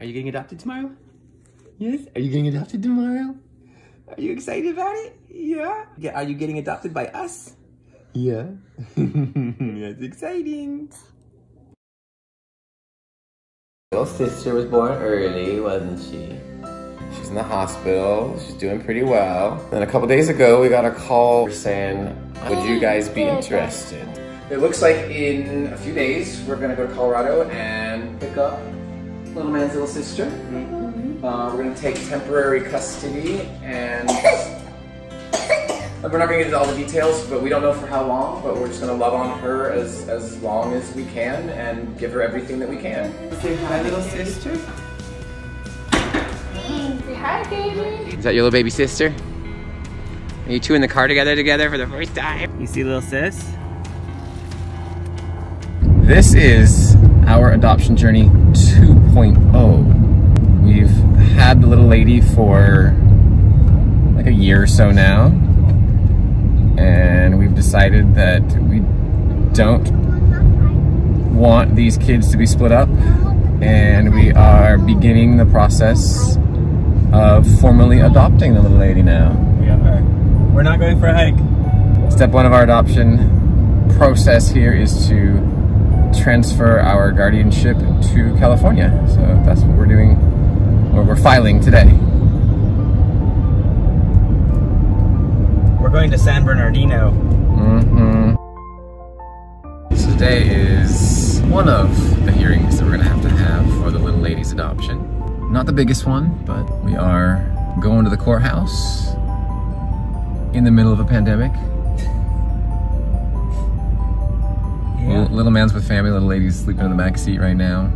Are you getting adopted tomorrow? Yes? Are you getting adopted tomorrow? Are you excited about it? Yeah? Yeah, are you getting adopted by us? Yeah. That's exciting. Little sister was born early, wasn't she? She's in the hospital. She's doing pretty well. Then a couple days ago, we got a call saying, would you guys be interested? It looks like in a few days, we're gonna go to Colorado and pick up little man's little sister. Uh, we're gonna take temporary custody and we're not gonna get into all the details, but we don't know for how long, but we're just gonna love on her as, as long as we can and give her everything that we can. Say hi, little sister. Hi, baby. Is that your little baby sister? Are you two in the car together together for the first time? You see little sis? This is our adoption journey 2.0. We've had the little lady for like a year or so now. And we've decided that we don't want these kids to be split up. And we are beginning the process of formally adopting the little lady now. We are. We're not going for a hike. Step one of our adoption process here is to transfer our guardianship to California. So that's what we're doing, or we're filing today. We're going to San Bernardino. Mm-hmm. Today is one of the hearings that we're gonna have to have for the little lady's adoption. Not the biggest one, but we are going to the courthouse in the middle of a pandemic. Yeah. Little, man's with family, little lady's sleeping in the back seat right now.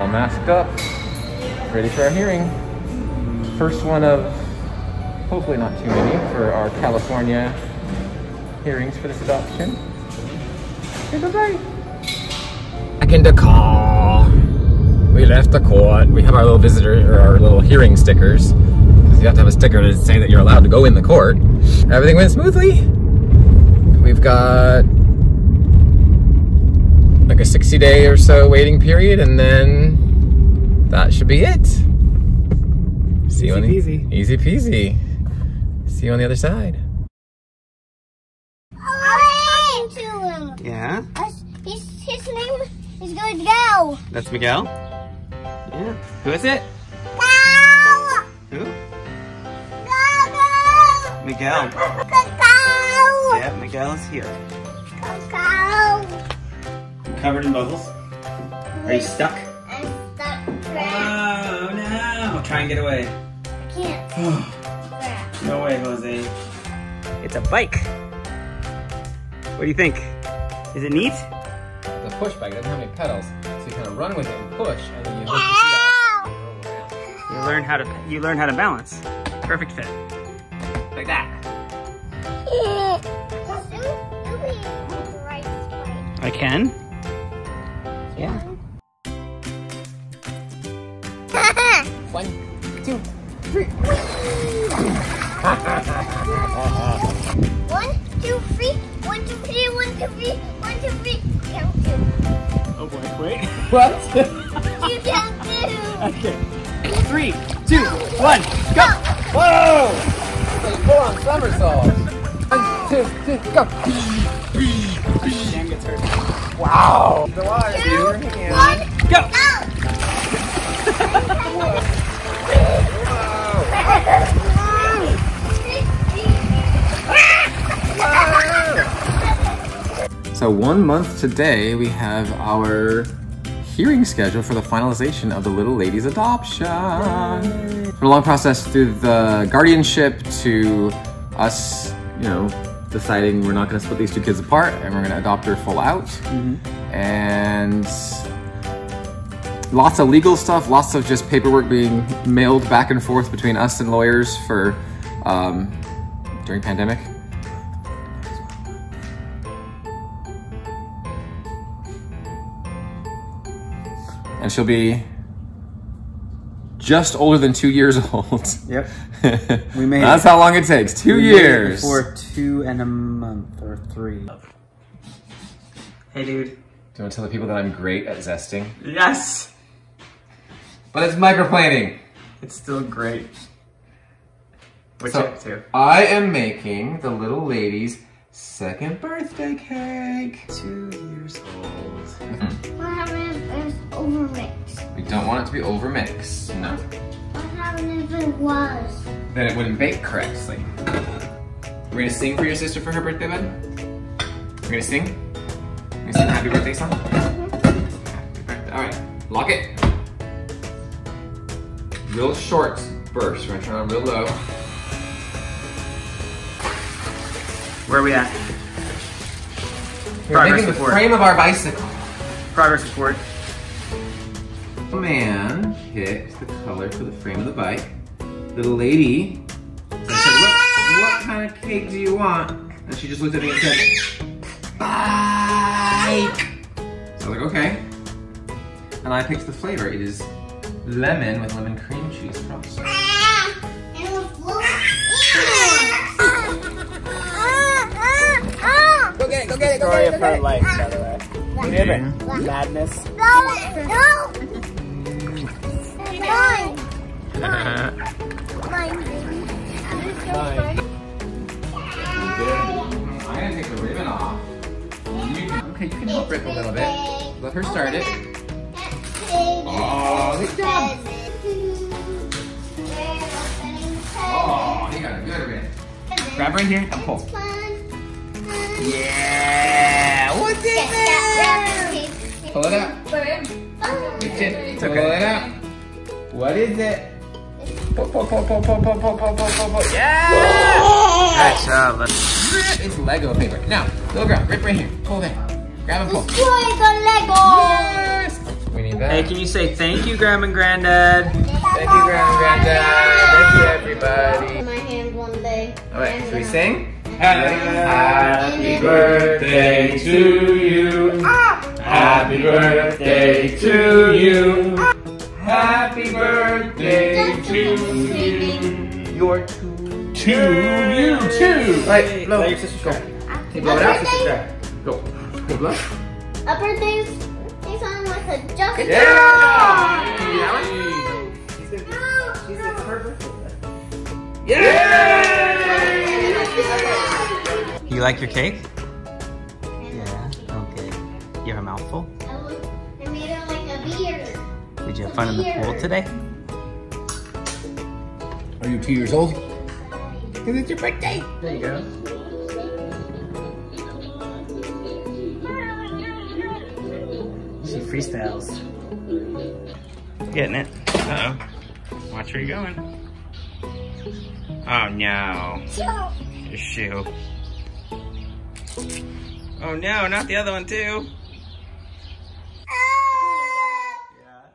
All masked up, ready for our hearing. First one of hopefully not too many for our California hearings for this adoption. Okay, bye-bye. Back in the car. We left the court. We have our little visitor or our little hearing stickers. Because you have to have a sticker to say that you're allowed to go in the court. Everything went smoothly. We've got like a 60 day or so waiting period and then that should be it. See you on the Easy peasy. easy peasy. See you on the other side. I was talking to him. Yeah? I s- His, his name is going to go. That's Miguel? Yeah. Who is it? Go! Who? Go, go! Miguel. Go, go! Yeah, Miguel is here. Go, go! Covered in bubbles. Are you stuck? I'm stuck. Oh no! Try and get away. I can't. No way, Jose. It's a bike. What do you think? Is it neat? The push bike doesn't have any pedals, so you kind of run with it and push, and then you lift the seat up. You learn how to you learn how to balance. Perfect fit. Like that. I can. Yeah. One, two, three. What? You count two. okay. Three, two, one, Go. Whoa! So full on somersaults. One, two, three, go. Sam gets hurt. Wow. Two, one, Go! So one month today, we have our hearing scheduled for the finalization of the little lady's adoption. It's been a long process through the guardianship to us, you know, deciding we're not going to split these two kids apart and we're going to adopt her full out. And lots of legal stuff, lots of just paperwork being mailed back and forth between us and lawyers for um, during pandemic. And she'll be just older than two years old. Yep. We made That's it. how long it takes. Two We made it years. For two and a month or three. Hey, dude. Do you want to tell the people that I'm great at zesting? Yes! But it's microplaning. It's still great. What's So, up to? I am making the little lady's second birthday cake. Two years old. What happens if it's overmixed? We don't want it to be over mixed. No. What happens if it was? Then it wouldn't bake correctly. We're gonna sing for your sister for her birthday, bud? We're gonna sing? We're gonna sing a happy birthday song? Mm-hmm. Happy birthday. Alright, lock it. Real short burst. We're gonna turn on real low. Where are we at? We're Progress making the report. frame of our bicycle. Progress report. The man picked the color for the frame of the bike. Little lady said, what, what kind of cake do you want? And she just looked at me and said, bike. So I was like, okay. And I picked the flavor. It is lemon with lemon cream cheese frosting. It. Go get it, go get it, Story of her life, by the way. Favorite. Madness. No, no. Mine. Mine, baby. Mine. I'm gonna take the ribbon off. You can, okay, you can help Rick a little bit. Let her start it. Oh, good job. Oh, you got a good ribbon. Grab right here and pull. Yeah! What's it? Pull it out. It's it. Pull it out. What is it? Pull, pull, pull, pull, pull, pull, pull, pull, pull, pull, pull. Yeah! Nice job. Let's It's Lego paper. Now, little girl, rip right here. Pull that. Grab and pull. Destroy the Lego. Yes! We need that. Hey, can you say thank you, Grandma and Granddad? Thank you, Grandma and Granddad. Thank you, everybody. My hand one day. Alright, should we uh, sing? Happy birthday to you. Happy birthday to you. Happy birthday to you. Your two. To you too. Right, blow. Let your sister try. Hey, blow it out. Birthday, Go. Go, blow. a birthday this one with a just Good job! Can you do that one? You like your cake? Yeah. Okay. You have a mouthful? I made it like a beer. Did you have fun in the pool today? Are you two years old? Because it's your birthday. There you go. She freestyles. Getting it. Uh oh. Watch where you're going. Oh no. Your shoe. Oh no, not the other one too. Yeah.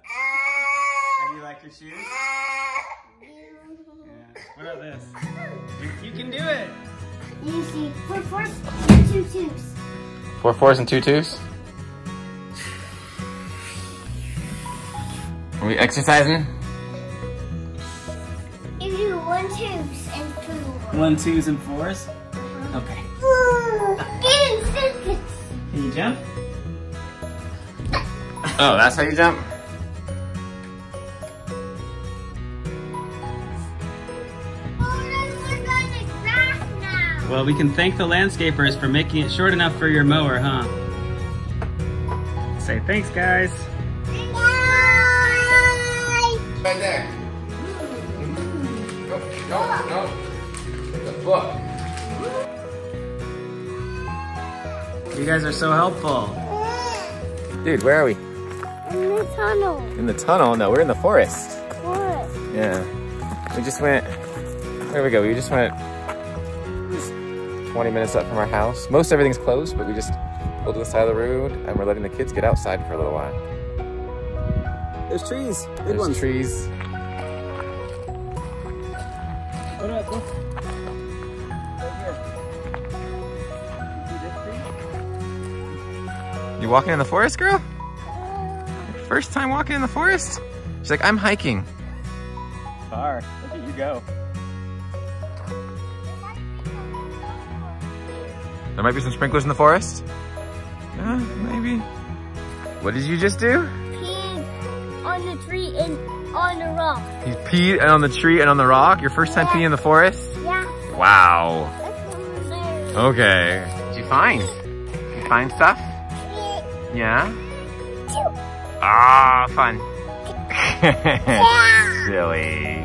How do you like your shoes? Yeah. What about this? You, you can do it. You see, four fours, two two twos. Four fours and two twos. Are we exercising? You do one twos and two. One, twos, and fours. Uh-huh. Okay. Jump? Oh, that's how you jump? Let's look on the grass now. Well, we can thank the landscapers for making it short enough for your mower, huh? Say thanks, guys. Bye. Right there. Go, go, go. The book. You guys are so helpful. Dude, where are we? In the tunnel. In the tunnel? No, we're in the forest. What? Yeah. We just went, where we go? We just went 20 minutes up from our house. Most everything's closed, but we just pulled to the side of the road and we're letting the kids get outside for a little while. There's trees. Big There's ones. trees. You walking in the forest, girl? First time walking in the forest? She's like, I'm hiking. Far. Look at you go. There might be some sprinklers in the forest? Yeah, maybe. What did you just do? Peed on the tree and on the rock. You peed on the tree and on the rock? Your first time peeing in the forest? Yeah. Wow. Okay. Did you find? Did you find stuff? Yeah? Ah, fun. Silly.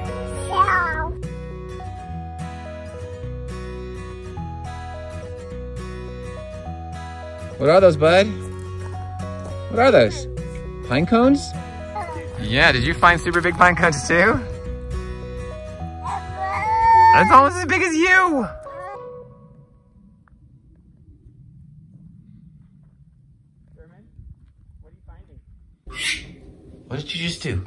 What are those, bud? What are those? Pine cones? Yeah, did you find super big pine cones too? That's almost as big as you! What did you just do?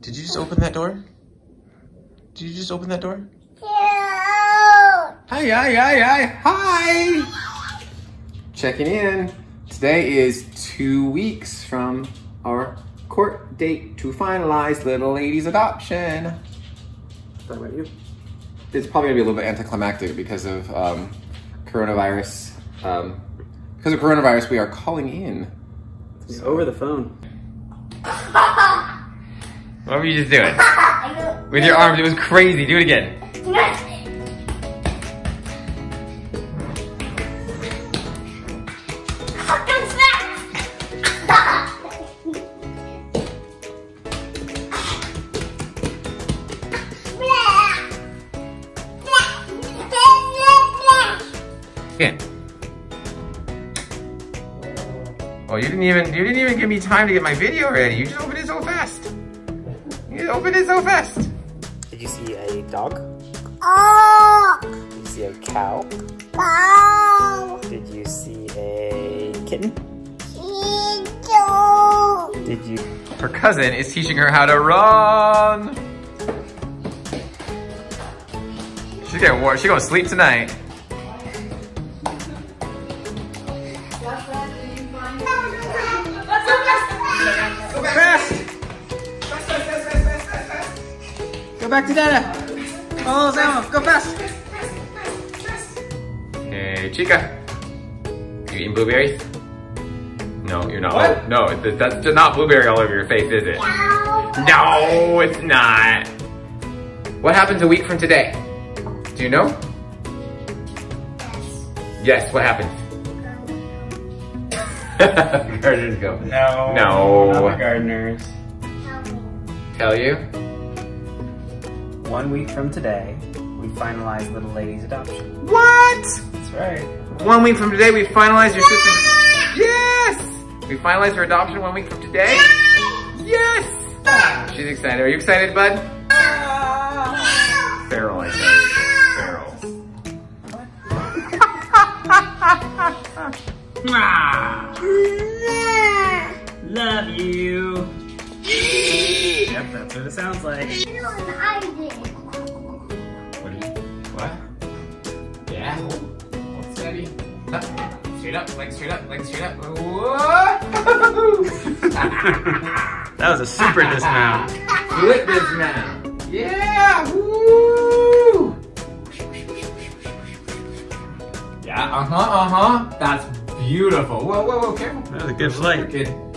Did you just open that door? Did you just open that door? Hi, hi, hi, hi, hi! Checking in. Today is two weeks from our court date to finalize little lady's adoption. Sorry about you. It's probably gonna be a little bit anticlimactic because of um, coronavirus. Um, because of coronavirus, we are calling in. Over the phone. What were you just doing? With your arms, it was crazy. Do it again. Oh, you didn't even you didn't even give me time to get my video ready. You just opened it so fast. You just it so fast. Did you see a dog? Oh, Did you see a cow? wow. Did you see a kitten? Cheeto. Did you? Her cousin is teaching her how to run. She's getting war. She's gonna sleep tonight. Go back to Dada. Oh, Zama, go fast. Hey, Chica. You eating blueberries? No, you're not. What? Oh, no, th- that's just not blueberry all over your face, is it? No, it's not. What happens a week from today? Do you know? Yes, what happens? Gardeners go. No. No. Not the gardeners. Tell you? One week from today, we finalize little lady's adoption. What? That's right. One week from today, we finalize your sister. Yes! We finalize her adoption one week from today? Yes! Ah. She's excited. Are you excited, bud? Ah. Feral, I said. Feral. Ah. Love you. yep, that's what it sounds like. What? Are you, what? Yeah. Hold steady. Up. Straight up, legs straight up, legs straight up. Whoa! That was a super dismount. Flip this now. Yeah! Woo! Yeah, uh-huh, uh-huh. That's beautiful. Whoa, whoa, whoa, careful. That was a good flight. Good.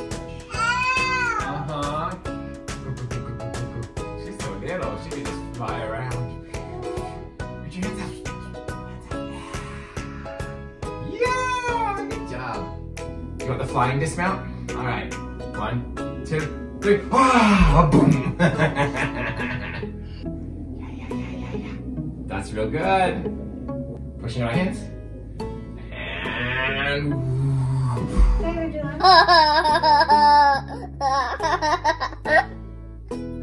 Flying dismount? All right. One, two, three. Ah, boom. yeah, yeah, yeah, yeah, yeah. That's real good. Pushing our hands. And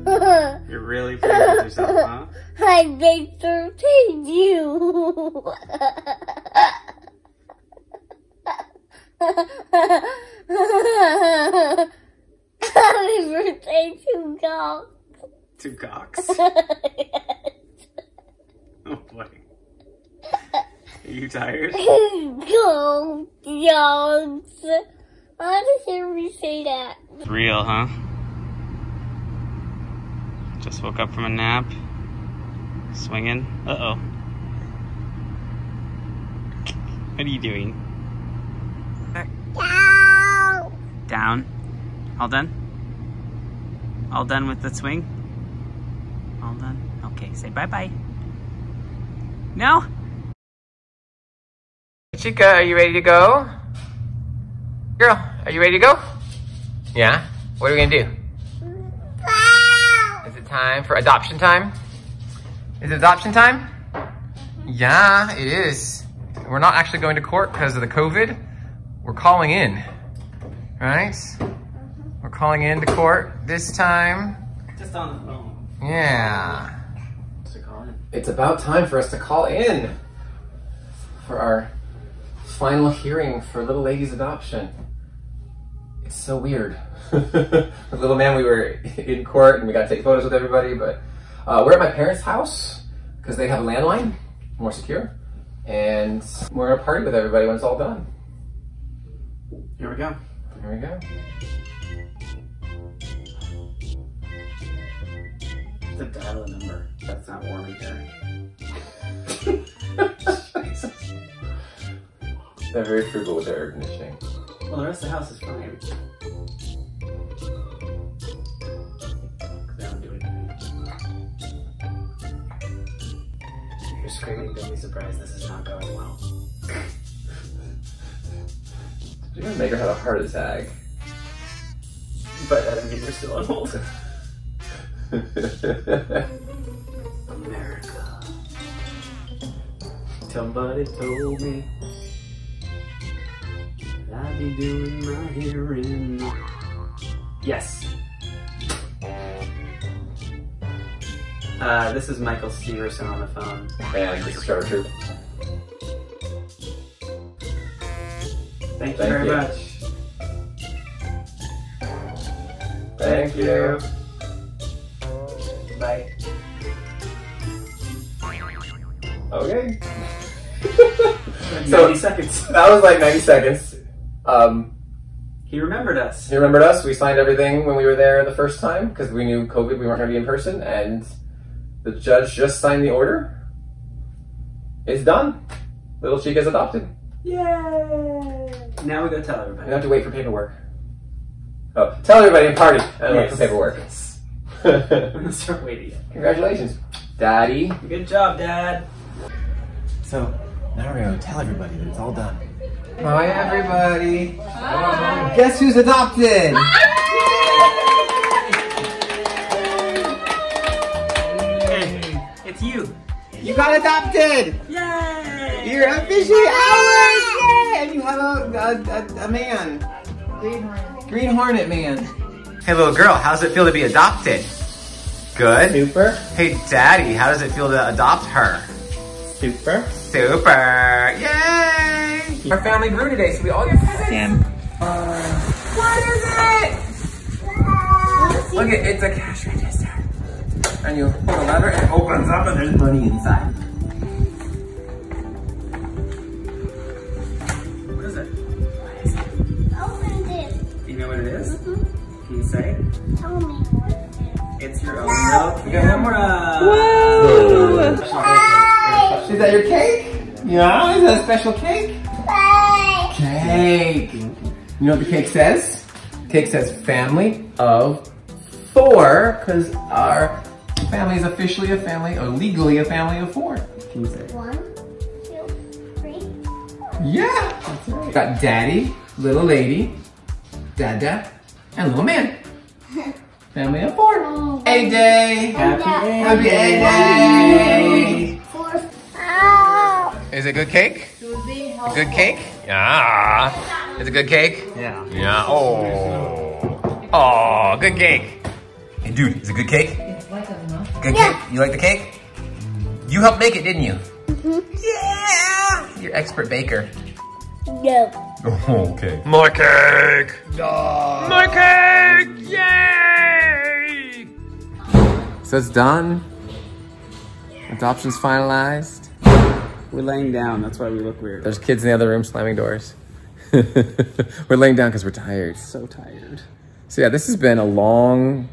You're really pleased with yourself, huh? I made thirteen you. Happy birthday to God. Two cocks. Oh boy. Are you tired? Go, dogs. Why did hear me say that? It's real, huh? Just woke up from a nap. Swinging. Uh oh. What are you doing? Down. Down. All done? All done with the swing? All done? Okay, say bye-bye. No? Chica, are you ready to go? Girl, are you ready to go? Yeah? What are we gonna do? Is it time for adoption time? Is it adoption time? Yeah, it is. We're not actually going to court because of the COVID. We're calling in, right? We're calling in to court this time. Just on the phone. Yeah. To call in. It's about time for us to call in for our final hearing for Little Lady's adoption. It's so weird. the little man, we were in court and we got to take photos with everybody, but uh, we're at my parents' house because they have a landline, more secure, and we're gonna party with everybody when it's all done. Here we go. Here we go. The dial a number. That's not warming here. They're very frugal with their air conditioning. Well, the rest of the house is fine. They don't do anything. You're screaming, don't be surprised this is not going well. You're gonna make her have a heart attack. But that doesn't mean we're still on hold. America. Somebody told me that I'd be doing my hearing. Yes. Uh, this is Michael Severson on the phone. and this is Trevor Troop. Thank you Thank very you. much. Thank you. Bye. Okay. 90 So- seconds. That was like 90 seconds. Um, He remembered us. He remembered us? We signed everything when we were there the first time because we knew COVID, we weren't going to be in person, and the judge just signed the order. It's done. Little Chica's adopted. Yay! Now we go tell We everybody. don't have to wait for paperwork. Oh, tell everybody and party and wait for Yes. paperwork. I'm gonna start waiting. Congratulations, Daddy. Good job, Dad. So now we're gonna tell everybody that it's all done. Hi, everybody. Guess who's adopted? Hey, it's you. You got adopted. Yay! You're officially ours. Yay! And you have a, a, a, a man. Green Hornet. Green Hornet man. Hey, little girl, how does it feel to be adopted? Good. Super. Hey, Daddy, how does it feel to adopt her? Super. Super! Yay! Our family grew today, so we all get presents. Sam. What is it? Look, it, it's a cash register. And you pull the lever, it opens up, and there's money inside. Say? Tell me what it is. It's your own little We got one more. camera. Whoa! Is that your cake? Yeah, is that a special cake? Bye. Cake. You know what the cake says? cake says family of four, because our family is officially a family, or legally a family of four. Can you say it? One, two, three. Yeah, that's right. Got daddy, little lady, dada, and little man. Family of four. Oh, a day. Happy Happy A Day. Four. Is it good cake? A good cake? Yeah. Is it good cake? Yeah. Yeah. Oh. Oh, good cake. Hey, dude, is it good cake? Good cake? You like the cake? You helped make it, didn't you? Mm-hmm. Yeah. You're expert baker. No. Oh, okay. More cake. More cake. Yay. So it's done. Adoption's finalized. We're laying down. That's why we look weird. There's kids in the other room slamming doors. we're laying down because we're tired. so tired. So yeah, this has been a long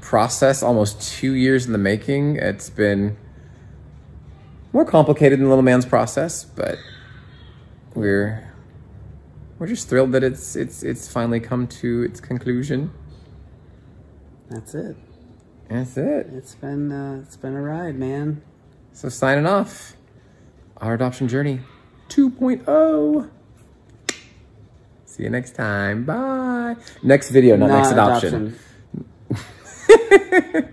process, almost two years in the making. It's been more complicated than Little Man's process, but we're we're just thrilled that it's it's it's finally come to its conclusion. That's it. That's it. It's been uh, it's been a ride, man. So signing off, our adoption journey 2.0. See you next time. Bye. Next video, not, next adoption. adoption.